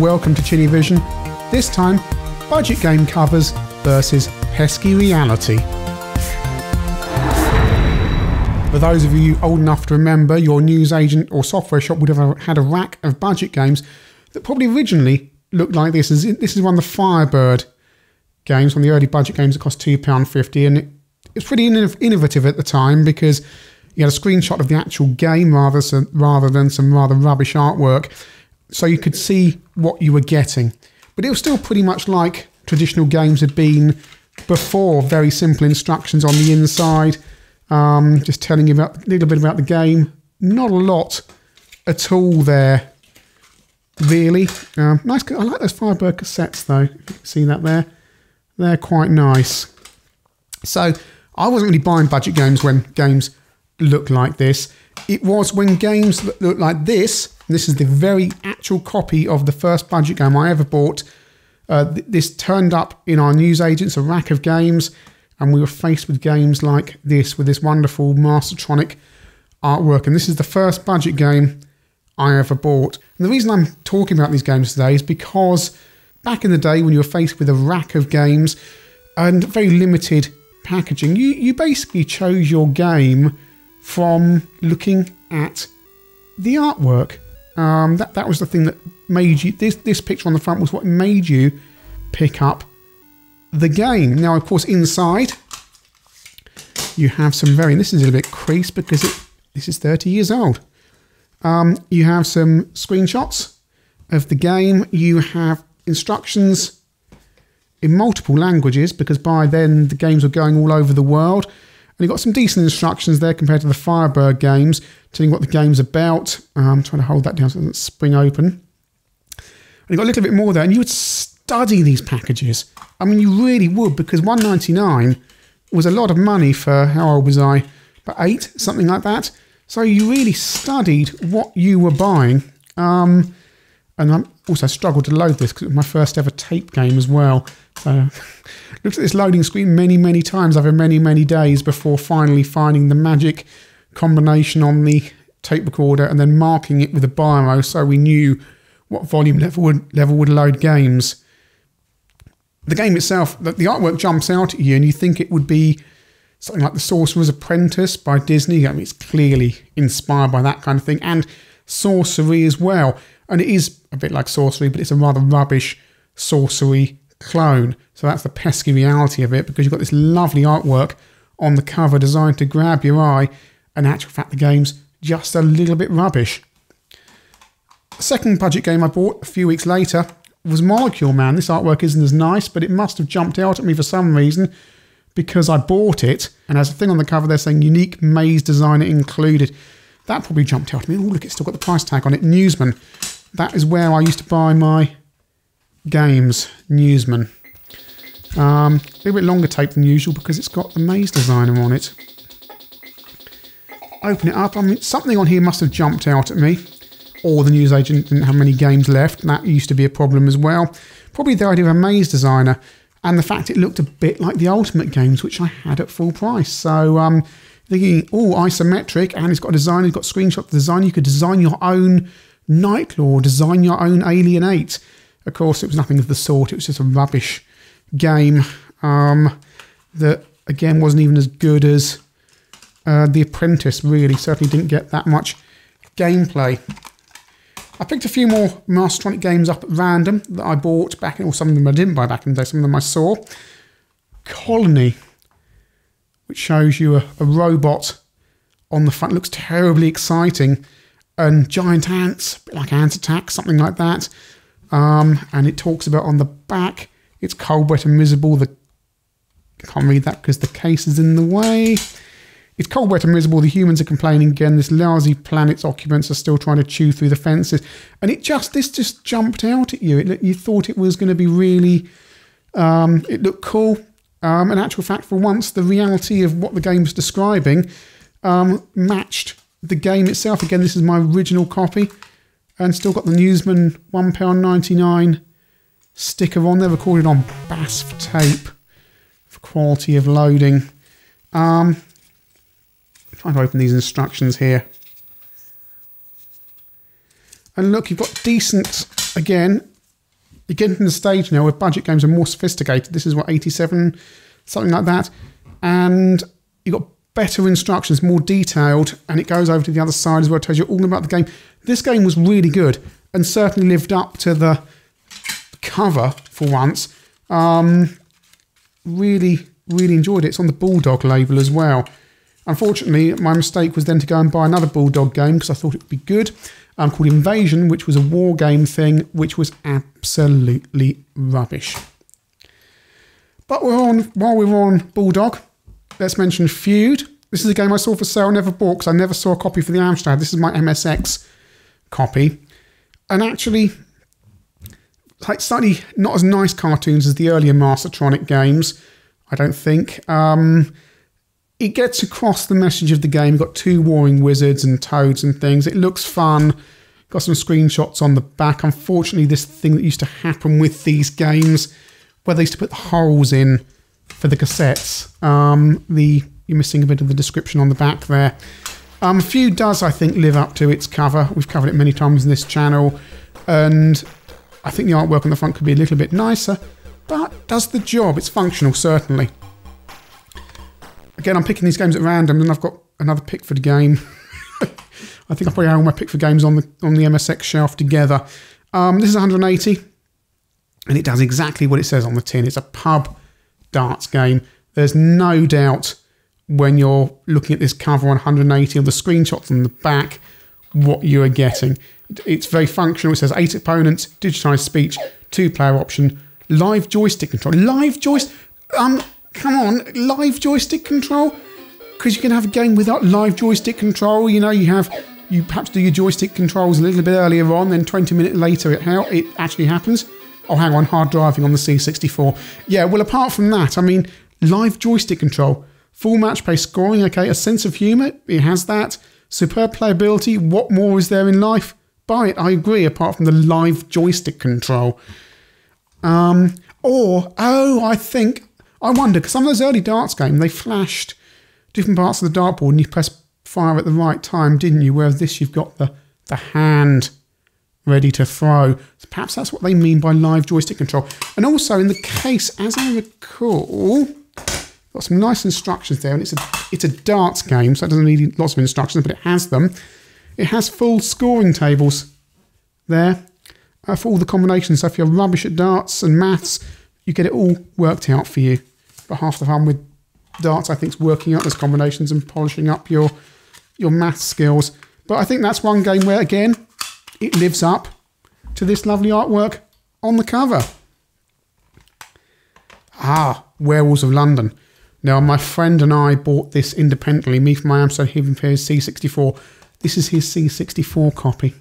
Welcome to ChinnyVision. This time, budget game covers versus pesky reality. For those of you old enough to remember, your newsagent or software shop would have had a rack of budget games that probably originally looked like this. This is one of the Firebird games, one of the early budget games that cost £2.50, and it, it's pretty innovative at the time because you had a screenshot of the actual game rather, rather than some rather rubbish artwork so you could see what you were getting. But it was still pretty much like traditional games had been before. Very simple instructions on the inside, um, just telling you about, a little bit about the game. Not a lot at all there, really. Um, nice. I like those Firebird cassettes though. see that there? They're quite nice. So I wasn't really buying budget games when games looked like this. It was when games looked like this this is the very actual copy of the first budget game I ever bought. Uh, th this turned up in our newsagents, a rack of games, and we were faced with games like this, with this wonderful Mastertronic artwork. And this is the first budget game I ever bought. And the reason I'm talking about these games today is because back in the day when you were faced with a rack of games and very limited packaging, you, you basically chose your game from looking at the artwork. Um, that that was the thing that made you. This this picture on the front was what made you pick up the game. Now, of course, inside you have some very. This is a little bit creased because it this is 30 years old. Um, you have some screenshots of the game. You have instructions in multiple languages because by then the games were going all over the world. And you've got some decent instructions there compared to the Firebird games, telling you what the game's about. I'm um, trying to hold that down so it doesn't spring open. And you've got a little bit more there, and you would study these packages. I mean, you really would, because 199 was a lot of money for, how old was I? About eight, something like that. So you really studied what you were buying. Um, and I also struggled to load this because it was my first ever tape game as well. Uh, so looked at this loading screen many, many times over many, many days before finally finding the magic combination on the tape recorder and then marking it with a biro so we knew what volume level would, level would load games. The game itself, the, the artwork jumps out at you and you think it would be something like The Sorcerer's Apprentice by Disney. I mean, it's clearly inspired by that kind of thing and sorcery as well. And it is a bit like sorcery, but it's a rather rubbish sorcery clone. So that's the pesky reality of it because you've got this lovely artwork on the cover designed to grab your eye. And in actual fact, the game's just a little bit rubbish. The second budget game I bought a few weeks later was Molecule Man. This artwork isn't as nice, but it must have jumped out at me for some reason because I bought it. And as a thing on the cover, they're saying unique maze designer included. That probably jumped out at me. Oh, look, it's still got the price tag on it. Newsman. That is where I used to buy my games, Newsman. Um, a little bit longer tape than usual because it's got the maze designer on it. Open it up. I mean, something on here must have jumped out at me. Or the newsagent didn't have many games left. That used to be a problem as well. Probably the idea of a maze designer and the fact it looked a bit like the Ultimate games, which I had at full price. So, um, thinking, oh, isometric, and it's got a design, it's got screenshot design. You could design your own Knight Lore, design your own Alien 8. Of course, it was nothing of the sort. It was just a rubbish game um, that, again, wasn't even as good as uh, The Apprentice, really. Certainly didn't get that much gameplay. I picked a few more Mastertronic games up at random that I bought back in, or some of them I didn't buy back in the day, some of them I saw. Colony, which shows you a, a robot on the front. Looks terribly exciting. And giant ants, like Ant Attack, something like that. Um, and it talks about on the back, it's cold, wet, and miserable. The can't read that because the case is in the way. It's cold, wet, and miserable. The humans are complaining again. This lousy planet's occupants are still trying to chew through the fences, and it just this just jumped out at you. It, you thought it was going to be really. Um, it looked cool. Um, in actual fact, for once, the reality of what the game's describing um, matched the game itself. Again, this is my original copy, and still got the Newsman £1.99 sticker on there, recorded on BASF tape for quality of loading. Um, trying to open these instructions here. And look, you've got decent again, you're getting to the stage now where budget games are more sophisticated. This is what, 87, something like that. And you've got better instructions, more detailed, and it goes over to the other side as well, tells you all about the game. This game was really good and certainly lived up to the cover for once. Um, really, really enjoyed it. It's on the Bulldog label as well. Unfortunately, my mistake was then to go and buy another Bulldog game because I thought it would be good, um, called Invasion, which was a war game thing, which was absolutely rubbish. But we're on while we're on Bulldog, let's mention Feud. This is a game I saw for sale, never bought because I never saw a copy for the Amstrad. This is my MSX copy, and actually, like slightly not as nice cartoons as the earlier Mastertronic games. I don't think. Um, it gets across the message of the game. You've got two warring wizards and toads and things. It looks fun. Got some screenshots on the back. Unfortunately, this thing that used to happen with these games, where they used to put the holes in for the cassettes. Um, the you're missing a bit of the description on the back there. Um, Feud does, I think, live up to its cover. We've covered it many times in this channel, and I think the artwork on the front could be a little bit nicer, but does the job. It's functional, certainly. Again, I'm picking these games at random, and I've got another pick for the game. I think I probably have all my pick for games on the on the MSX shelf together. Um, this is 180, and it does exactly what it says on the tin. It's a pub darts game. There's no doubt when you're looking at this cover 180 or the screenshots on the back what you are getting. It's very functional. It says eight opponents, digitized speech, two player option, live joystick control. Live joystick. Um, come on, live joystick control? Because you can have a game without live joystick control. You know, you have you perhaps do your joystick controls a little bit earlier on, then 20 minutes later it how it actually happens. Oh, hang on, hard driving on the C64. Yeah, well, apart from that, I mean, live joystick control, full match play scoring, okay, a sense of humour, it has that. Superb playability, what more is there in life? Buy it, I agree, apart from the live joystick control. Um, or, oh, I think, I wonder, because some of those early darts games, they flashed different parts of the dartboard and you press fire at the right time, didn't you? Whereas this, you've got the, the hand ready to throw. So perhaps that's what they mean by live joystick control. And also in the case, as I recall, got some nice instructions there, and it's a it's a darts game, so it doesn't need lots of instructions, but it has them. It has full scoring tables there uh, for all the combinations. So if you're rubbish at darts and maths, you get it all worked out for you. But half the fun with darts, I think, is working out those combinations and polishing up your your math skills. But I think that's one game where again it lives up to this lovely artwork on the cover. Ah, Werewolves of London. Now, my friend and I bought this independently, me for my Amstrad, him for his C64. This is his C64 copy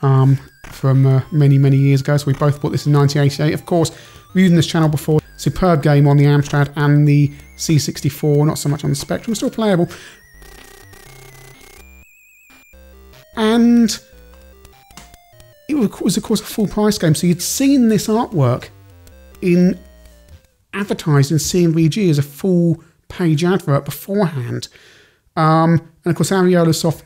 um, from uh, many, many years ago. So we both bought this in 1988. Of course, viewed in this channel before. Superb game on the Amstrad and the C64, not so much on the Spectrum, still playable. And it was, of course, a full price game. So you'd seen this artwork in advertised in CMVG as a full page advert beforehand. Um, and of course, Ariolasoft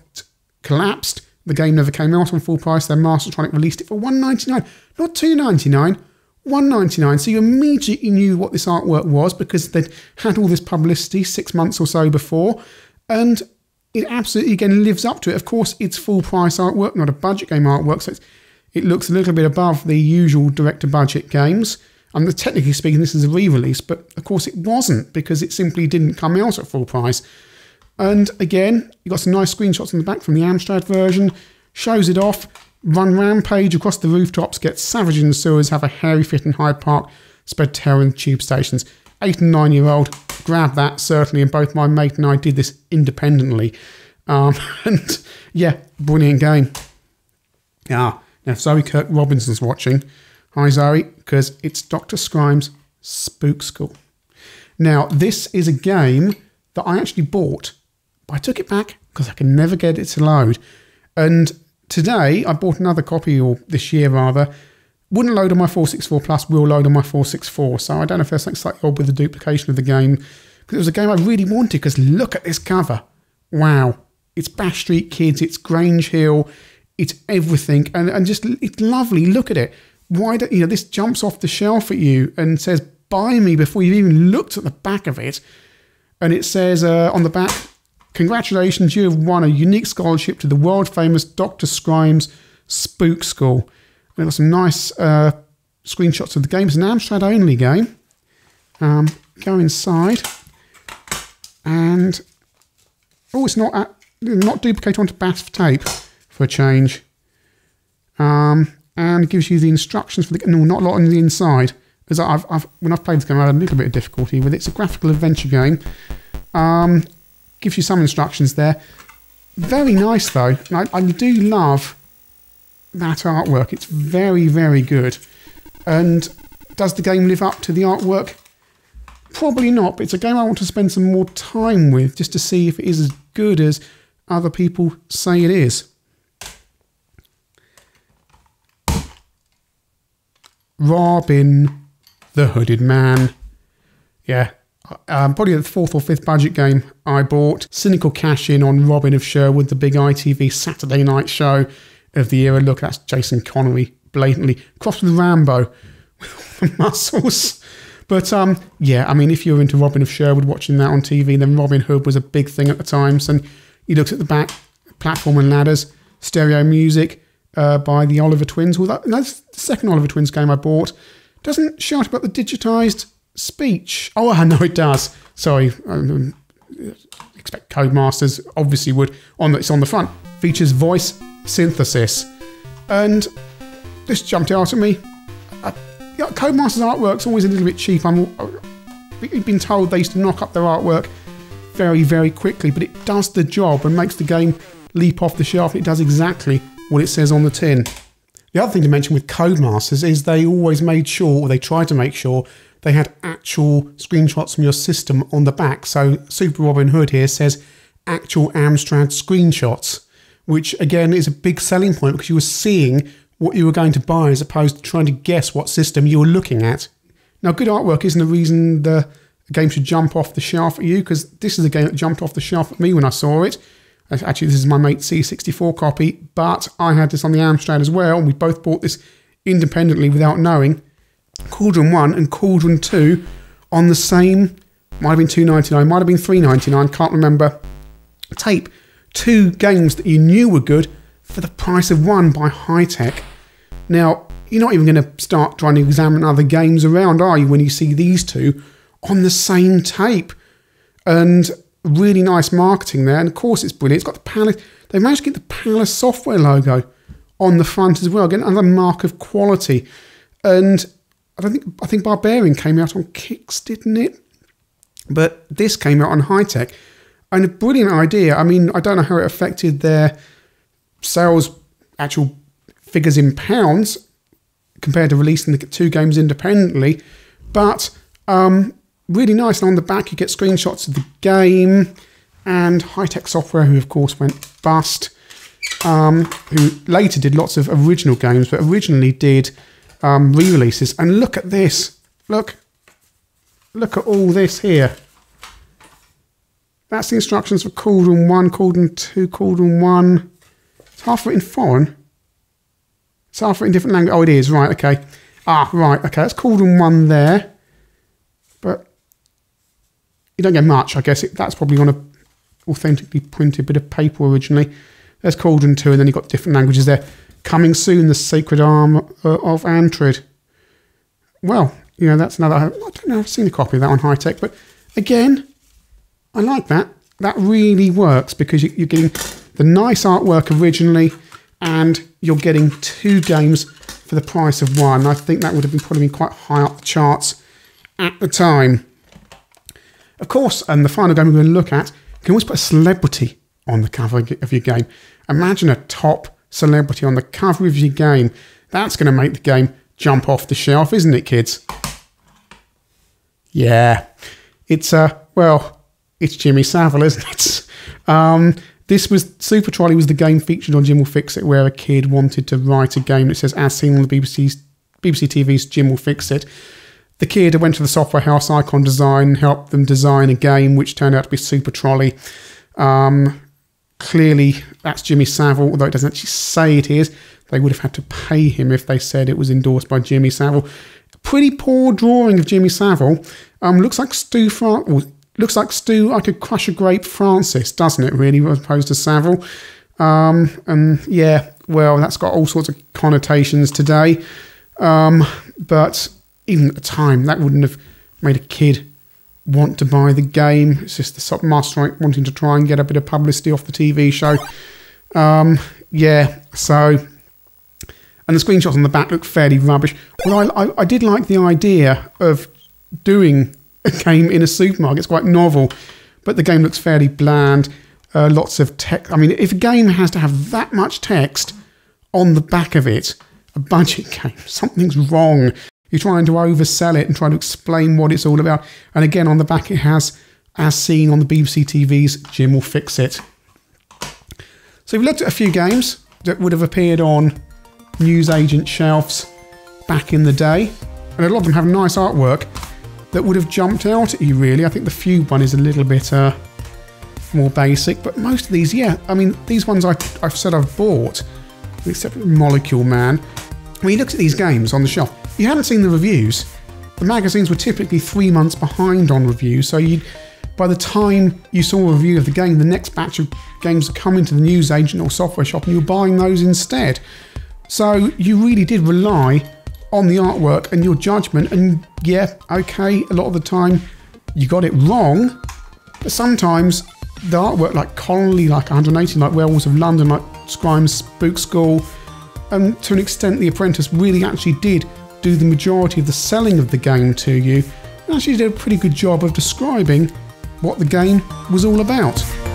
collapsed. The game never came out on full price. Then Mastertronic released it for one ninety nine, not two ninety nine. 199 so you immediately knew what this artwork was because they'd had all this publicity six months or so before and it absolutely again lives up to it of course it's full price artwork not a budget game artwork so it looks a little bit above the usual director budget games and technically speaking, this is a re-release, but of course it wasn't because it simply didn't come out at full price. And again, you got some nice screenshots in the back from the Amstrad version. Shows it off. Run rampage across the rooftops. Get savage in the sewers. Have a hairy fit in Hyde Park. Spread terror in tube stations. Eight and nine year old. Grab that certainly. And both my mate and I did this independently. Um, and yeah, brilliant game. Yeah. Now, if Zoe Kirk Robinson's watching, Hi Zoe, because it's Dr. Scrime's Spook School. Now, this is a game that I actually bought, but I took it back because I can never get it to load. And today I bought another copy, or this year rather. Wouldn't load on my 464 Plus, will load on my 464. So I don't know if there's something slightly odd with the duplication of the game. Because it was a game I really wanted, because look at this cover. Wow. It's Bash Street Kids, it's Grange Hill, It's everything, and and just it's lovely. Look at it. Why don't you know this jumps off the shelf at you and says "Buy me" before you've even looked at the back of it, and it says uh, on the back, "Congratulations, you have won a unique scholarship to the world famous Doctor Scrimes Spook School." And it got some nice uh, screenshots of the game. It's an Amstrad only game. Um, go inside, and oh, it's not at, not duplicate onto BASF tape for a change. Um, and gives you the instructions for the no, not a lot on the inside. Because I've, I've when I've played this game, I had a little bit of difficulty with it. It's a graphical adventure game. Um, gives you some instructions there. Very nice though. I, I do love that artwork. It's very, very good. And does the game live up to the artwork? Probably not, but it's a game I want to spend some more time with just to see if it is as good as other people say it is. Robin, the Hooded Man. Yeah, um, probably the fourth or fifth budget game I bought. Cynical cash in on Robin of Sherwood, the big ITV Saturday night show of the era. Look, that's Jason Connery blatantly crossed with Rambo with the muscles. But um, yeah, I mean, if you're into Robin of Sherwood watching that on TV, then Robin Hood was a big thing at the time. So you looked at the back, platform and ladders, stereo music uh, by the Oliver Twins. Well, that, that's the second Oliver Twins game I bought. Doesn't shout about the digitized speech. Oh, I know it does. Sorry, um, expect Codemasters obviously would. On it's on the front. Features voice synthesis, and this jumped out at me. Uh, Codemasters artwork's always a little bit cheap. I'm I've been told they used to knock up their artwork very, very quickly, but it does the job and makes the game leap off the shelf. It does exactly what it says on the tin. The other thing to mention with Codemasters is they always made sure, or they tried to make sure, they had actual screenshots from your system on the back. So Super Robin Hood here says actual Amstrad screenshots, which again is a big selling point because you were seeing what you were going to buy as opposed to trying to guess what system you were looking at. Now, good artwork isn't the reason the game should jump off the shelf at you because this is a game that jumped off the shelf at me when I saw it. Actually, this is my mate C64 copy, but I had this on the Amstrad as well, and we both bought this independently without knowing. Cauldron 1 and Cauldron 2 on the same, might have been 2.99, might have been 3.99, can't remember, tape. Two games that you knew were good for the price of one by Hi-Tec. Now, you're not even going to start trying to examine other games around, are you, when you see these two on the same tape? And really nice marketing there. And of course, it's brilliant. It's got the Palace. They managed to get the Palace software logo on the front as well. Again, another mark of quality. And I don't think I think Barbarian came out on Kixx, didn't it? But this came out on Hi-Tec, And a brilliant idea. I mean, I don't know how it affected their sales, actual figures in pounds, compared to releasing the two games independently. But um, really nice. And on the back, you get screenshots of the game and Hi-Tec software, who of course went bust, um, who later did lots of original games, but originally did um, re-releases. And look at this. Look. Look at all this here. That's the instructions for Cauldron 1, Cauldron 2, Cauldron 1. It's half written foreign. It's half written different language. Oh, it is. Right, okay. Ah, right, okay. That's Cauldron 1 there. But you don't get much, I guess. It, that's probably on a authentically printed bit of paper originally. There's Cauldron 2, and then you've got different languages there. Coming soon, the Sacred Arm uh, of Antiriad. Well, you know, that's another. I don't know, I've seen a copy of that on Hi-Tec, but again, I like that. That really works because you, you're getting the nice artwork originally, and you're getting two games for the price of one. I think that would have been probably been quite high up the charts at the time. Of course, and the final game we're going to look at, you can always put a celebrity on the cover of your game. Imagine a top celebrity on the cover of your game. That's going to make the game jump off the shelf, isn't it, kids? Yeah, it's uh, well, it's Jimmy Savile, isn't it? Um, this was Super Trolley was the game featured on Jim'll Fix It, where a kid wanted to write a game that says, as seen on the BBC's BBC TV's Jim'll Fix It. The kid went to the software house Icon Design, helped them design a game which turned out to be Super Trolley. Um, clearly that's Jimmy Savile, although it doesn't actually say it is. They would have had to pay him if they said it was endorsed by Jimmy Savile. Pretty poor drawing of Jimmy Savile. Um, looks like Stu Fran- looks like Stu I could crush a grape Francis, doesn't it? Really, as opposed to Savile. Um, and yeah, well, that's got all sorts of connotations today. Um, but even at the time, that wouldn't have made a kid want to buy the game. It's just the master wanting to try and get a bit of publicity off the TV show. Um, yeah, so. And the screenshots on the back look fairly rubbish. Well, I, I, I did like the idea of doing a game in a supermarket. It's quite novel, but the game looks fairly bland. Uh, lots of text. I mean, if a game has to have that much text on the back of it, a budget game, something's wrong. You're trying to oversell it and try to explain what it's all about. And again, on the back, it has, as seen on the BBC TV's Jim'll Fix It. So we've looked at a few games that would have appeared on newsagent shelves back in the day. And a lot of them have nice artwork that would have jumped out at you, really. I think the Fube one is a little bit uh, more basic, but most of these, yeah. I mean, these ones I, I've said I've bought, except Molecule Man. When you look at these games on the shelf, you hadn't seen the reviews. The magazines were typically three months behind on reviews, so you by the time you saw a review of the game, the next batch of games would come into the newsagent or software shop and you were buying those instead. So you really did rely on the artwork and your judgment, and yeah, okay, a lot of the time you got it wrong, but sometimes the artwork like Colony, like 180, like Werewolves of London, like Grimm's Spook School, and to an extent The Apprentice really actually did do the majority of the selling of the game to you, and actually did a pretty good job of describing what the game was all about.